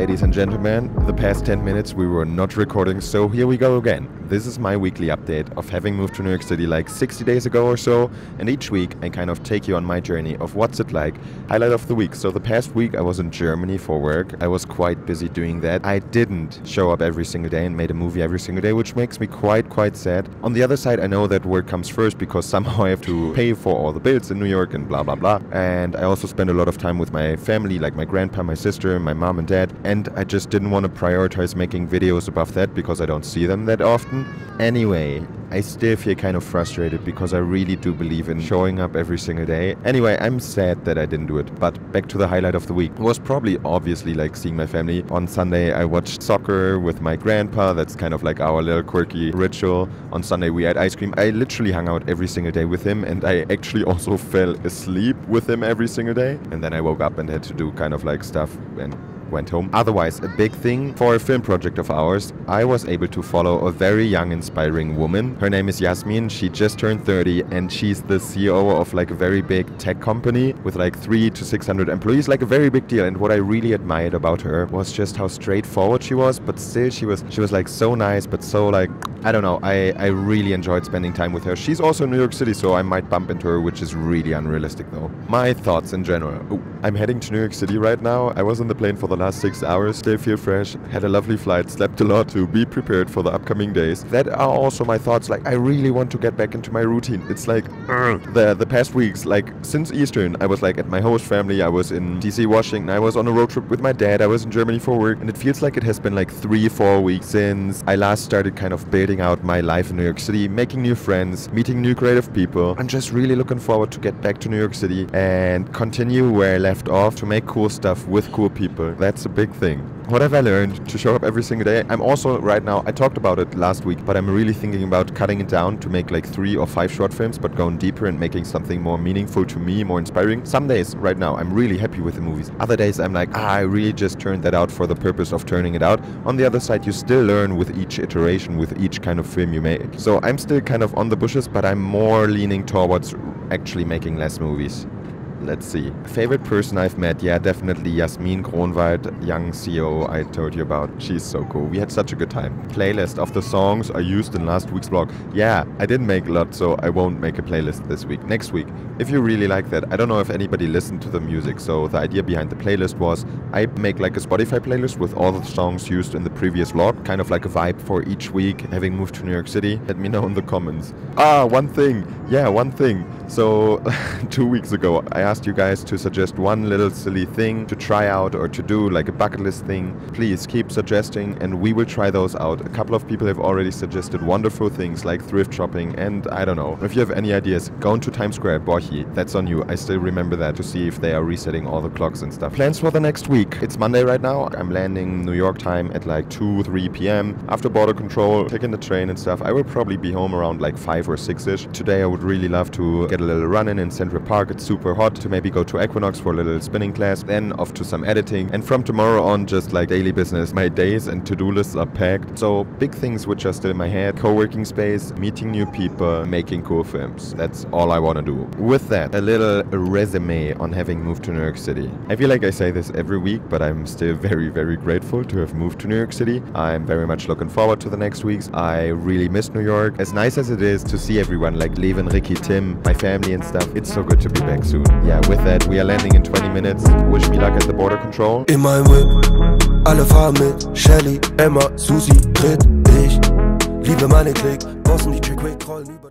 ladies and gentlemen. The past 10 minutes we were not recording, so here we go again. This is my weekly update of having moved to New York City like 60 days ago or so, and each week I kind of take you on my journey of what's it like. Highlight of the week. So the past week I was in Germany for work. I was quite busy doing that. I didn't show up every single day and made a movie every single day, which makes me quite quite sad. On the other side, I know that work comes first because somehow I have to pay for all the bills in New York and blah blah blah. And I also spend a lot of time with my family, like my grandpa, my sister, my mom and dad, I just didn't want to prioritize making videos above that because I don't see them that often. Anyway, I still feel kind of frustrated because I really do believe in showing up every single day. Anyway, I'm sad that I didn't do it. But back to the highlight of the week. It was probably obviously like seeing my family. On Sunday, I watched soccer with my grandpa. That's kind of like our little quirky ritual. On Sunday, we had ice cream. I literally hung out every single day with him, and I actually also fell asleep with him every single day. And then I woke up and had to do kind of like stuff and went home. Otherwise, a big thing for a film project of ours, I was able to follow a very young, inspiring woman. Her name is Yasmin. She just turned 30 and she's the CEO of like a very big tech company with like three to 600 employees, like a very big deal. And what I really admired about her was just how straightforward she was, but still she was she was like so nice, but so like I don't know. I I really enjoyed spending time with her. She's also in New York City, so I might bump into her, which is really unrealistic though. My thoughts in general. Ooh, I'm heading to New York City right now. I was on the plane for the last six hours. Still feel fresh. Had a lovely flight. Slept a lot to be prepared for the upcoming days. That are also my thoughts. Like I really want to get back into my routine. It's like uh, the the past weeks, like since Eastern, I was like at my host family. I was in DC, Washington. I was on a road trip with my dad. I was in Germany for work, and it feels like it has been like three, four weeks since I last started kind of building out my life in New York City, making new friends, meeting new creative people. I'm just really looking forward to get back to New York City and continue where I left off to make cool stuff with cool people. That's a big thing. What have I learned to show up every single day? I'm also right now, I talked about it last week, but I'm really thinking about cutting it down to make like three or five short films, but going deeper and making something more meaningful to me, more inspiring. Some days right now, I'm really happy with the movies. Other days, I'm like, ah, I really just turned that out for the purpose of turning it out. On the other side, you still learn with each iteration, with each kind of film you make. So I'm still kind of on the bushes, but I'm more leaning towards actually making less movies. Let's see. Favorite person I've met? Yeah, definitely Yasmin Kronwald, young CEO I told you about. She's so cool. We had such a good time. Playlist of the songs I used in last week's vlog. Yeah, I didn't make a lot, so I won't make a playlist this week. Next week, if you really like that. I don't know if anybody listened to the music, so the idea behind the playlist was I make like a Spotify playlist with all the songs used in the previous vlog, kind of like a vibe for each week, having moved to New York City. Let me know in the comments. Ah, one thing. Yeah, one thing. So, two weeks ago, I asked you guys to suggest one little silly thing to try out or to do, like a bucket list thing. Please keep suggesting, and we will try those out. A couple of people have already suggested wonderful things like thrift shopping, and I don't know. If you have any ideas, go into Times Square, Borchi. That's on you. I still remember that to see if they are resetting all the clocks and stuff. Plans for the next week. It's Monday right now. I'm landing New York time at like 2, 3 p.m. After border control, taking the train and stuff. I will probably be home around like 5 or 6 ish. Today, I would really love to get a little run in in Central Park. It's super hot to maybe go to Equinox for a little spinning class, then off to some editing. And from tomorrow on, just like daily business, my days and to-do lists are packed. So big things which are still in my head, co-working space, meeting new people, making cool films. That's all I want to do. With that, a little resume on having moved to New York City. I feel like I say this every week, but I'm still very, very grateful to have moved to New York City. I'm very much looking forward to the next weeks. I really miss New York. As nice as it is to see everyone like Levin, Ricky, Tim, my family and stuff, it's so good to be back soon. Yeah, with that, we are landing in 20 minutes. Wish me luck at the border control. In meinem Whip, alle fahren mit Shelly, Emma, Susi, Tritt, ich liebe meine Klick, Bossen die Chick Quick, rollen über